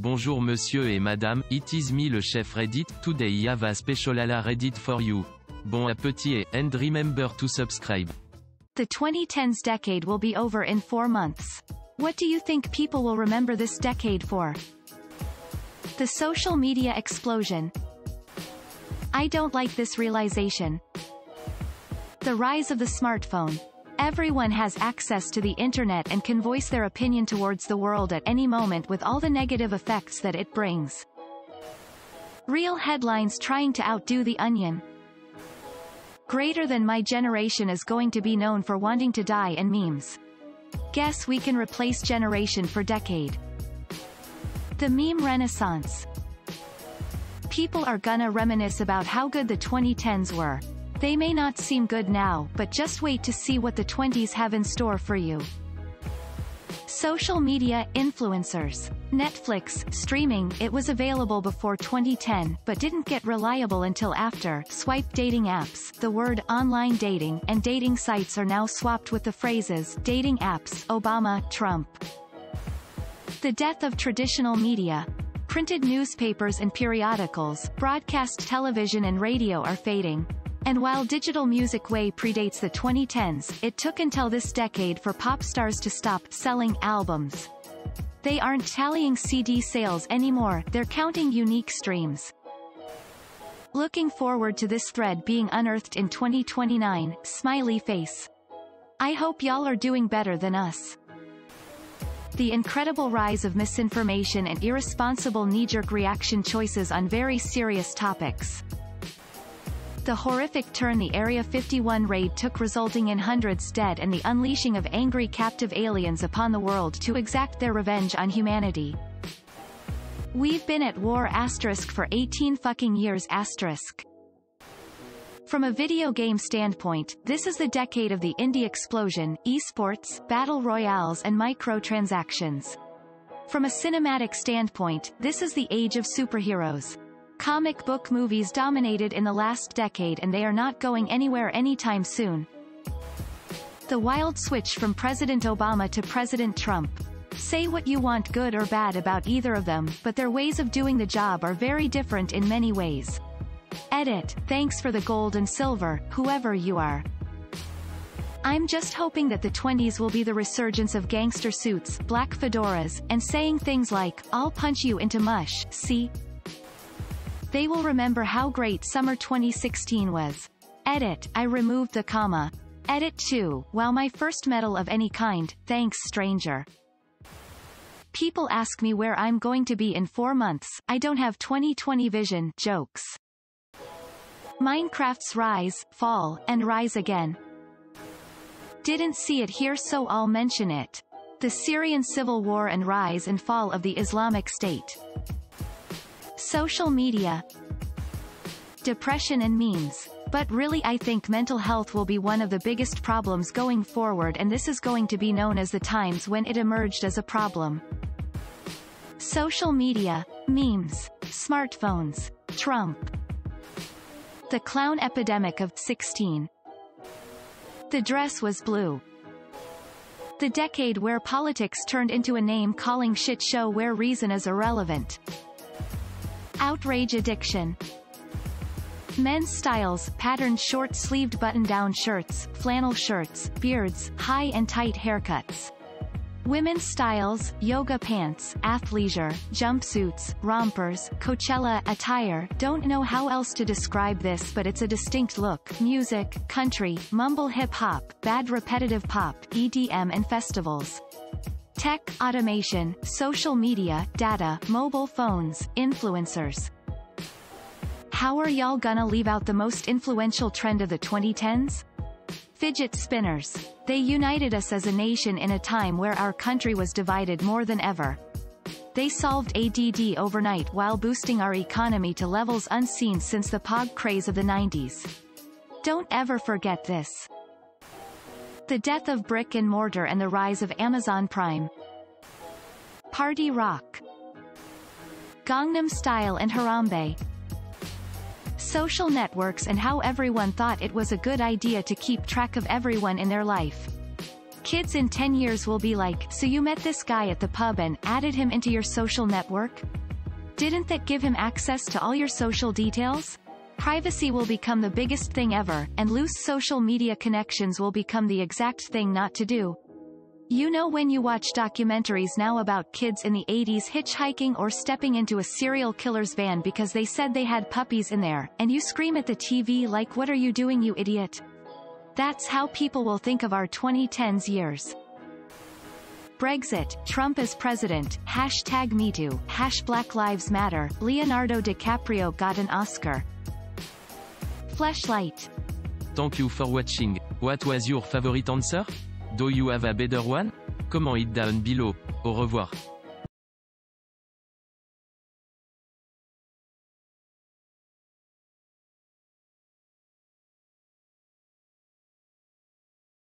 Bonjour monsieur et madame, it is me le chef Reddit, today I have a specialala Reddit for you. Bon appétit and remember to subscribe. The 2010s decade will be over in four months. What do you think people will remember this decade for? The social media explosion. I don't like this realization. The rise of the smartphone. Everyone has access to the internet and can voice their opinion towards the world at any moment with all the negative effects that it brings. Real headlines trying to outdo the onion. Greater than my generation is going to be known for wanting to die in memes. Guess we can replace generation for decade. The meme renaissance. People are gonna reminisce about how good the 2010s were. They may not seem good now, but just wait to see what the 20s have in store for you. Social media influencers. Netflix, streaming, it was available before 2010, but didn't get reliable until after. Swipe dating apps, the word online dating, and dating sites are now swapped with the phrases dating apps, Obama, Trump. The death of traditional media. Printed newspapers and periodicals, broadcast television and radio are fading. And while digital music way predates the 2010s, it took until this decade for pop stars to stop selling albums. They aren't tallying CD sales anymore, they're counting unique streams. Looking forward to this thread being unearthed in 2029, smiley face. I hope y'all are doing better than us. The incredible rise of misinformation and irresponsible knee-jerk reaction choices on very serious topics. The horrific turn the Area 51 raid took resulting in hundreds dead and the unleashing of angry captive aliens upon the world to exact their revenge on humanity. We've been at war asterisk for 18 fucking years asterisk. From a video game standpoint, this is the decade of the indie explosion, esports, battle royales and microtransactions. From a cinematic standpoint, this is the age of superheroes. Comic book movies dominated in the last decade and they are not going anywhere anytime soon. The wild switch from President Obama to President Trump. Say what you want good or bad about either of them, but their ways of doing the job are very different in many ways. Edit, thanks for the gold and silver, whoever you are. I'm just hoping that the 20s will be the resurgence of gangster suits, black fedoras, and saying things like, I'll punch you into mush, see? They will remember how great summer 2016 was. Edit, I removed the comma. Edit 2, wow my first medal of any kind, thanks stranger. People ask me where I'm going to be in four months, I don't have 2020 vision, jokes. Minecraft's rise, fall, and rise again. Didn't see it here so I'll mention it. The Syrian civil war and rise and fall of the Islamic State. Social media. Depression and memes. But really I think mental health will be one of the biggest problems going forward and this is going to be known as the times when it emerged as a problem. Social media, memes, smartphones, Trump. The clown epidemic of 16. The dress was blue. The decade where politics turned into a name-calling shit show where reason is irrelevant. Outrage addiction. Men's styles, patterned short-sleeved button-down shirts, flannel shirts, beards, high and tight haircuts. Women's styles, yoga pants, athleisure, jumpsuits, rompers, Coachella attire, don't know how else to describe this but it's a distinct look, music, country, mumble hip-hop, bad repetitive pop, EDM and festivals. Tech, automation, social media, data, mobile phones, influencers. How are y'all gonna leave out the most influential trend of the 2010s? Fidget spinners. They united us as a nation in a time where our country was divided more than ever. They solved ADD overnight while boosting our economy to levels unseen since the POG craze of the 90s. Don't ever forget this. The death of brick and mortar and the rise of Amazon Prime. Party rock. Gangnam Style and Harambe social networks and how everyone thought it was a good idea to keep track of everyone in their life. Kids in 10 years will be like, so you met this guy at the pub and added him into your social network? Didn't that give him access to all your social details? Privacy will become the biggest thing ever, and loose social media connections will become the exact thing not to do. You know when you watch documentaries now about kids in the 80s hitchhiking or stepping into a serial killer's van because they said they had puppies in there, and you scream at the TV like what are you doing you idiot? That's how people will think of our 2010s years. Brexit, Trump as president, hashtag MeToo, hash Black Lives Matter, Leonardo DiCaprio got an Oscar. Flashlight. Thank you for watching. What was your favorite answer? Do you have a better one? Comment it down below. Au revoir.